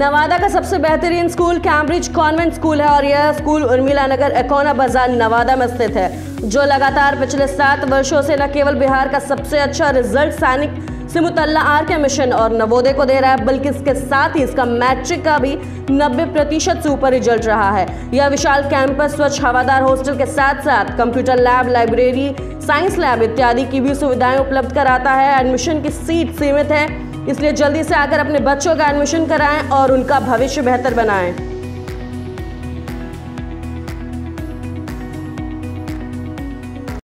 नवादा का सबसे बेहतरीन स्कूल कैम्ब्रिज कॉन्वेंट स्कूल है और यह स्कूल उर्मिला नगर एकोना बाज़ार नवादा में स्थित है, जो लगातार पिछले सात वर्षों से न केवल बिहार का सबसे अच्छा रिज़ल्ट सैनिक सिमुतल्ला आर के मिशन और नवोदय को दे रहा है, बल्कि इसके साथ ही इसका मैट्रिक का भी 90 प्रतिशत से ऊपर रिज़ल्ट रहा है। यह विशाल कैंपस स्वच्छ हवादार हॉस्टल के साथ साथ computer lab, library, science lab इत्यादि की भी सुविधाएँ उपलब्ध कराता है। एडमिशन की सीट सीमित है इसलिए जल्दी से आकर अपने बच्चों का एडमिशन कराएँ और उनका भविष्य बेहतर बनाएँ।